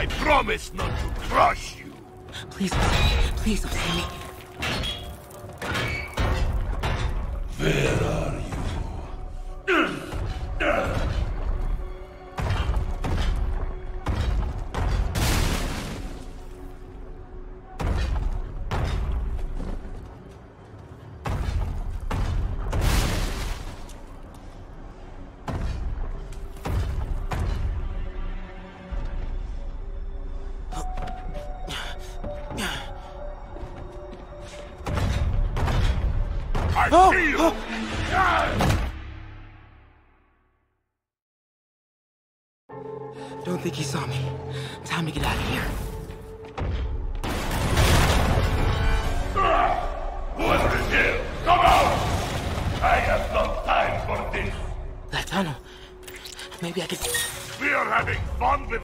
I promise not to crush you. Please. Please don't me. Where I Oh, see you! oh. Don't think he saw me. Time to get out of here. Ah, Whoever is here, come out! I have no time for this. That tunnel. Maybe I could. We are having fun with